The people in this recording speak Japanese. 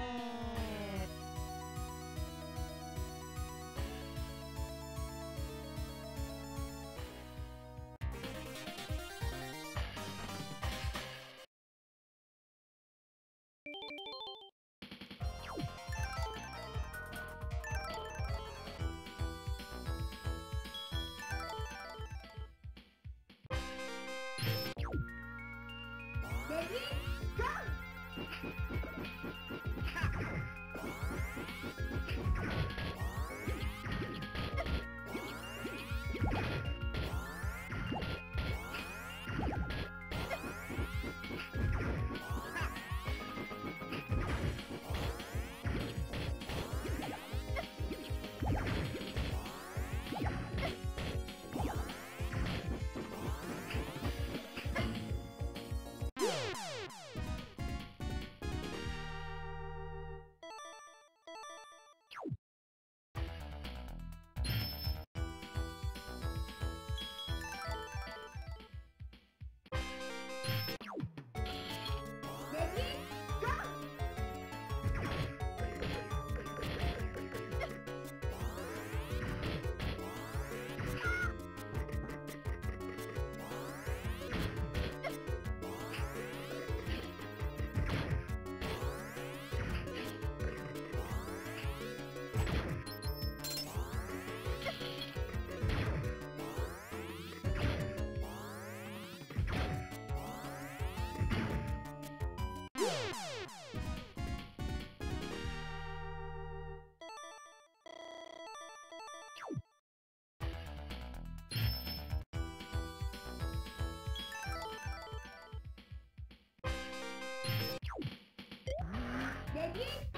ー Eat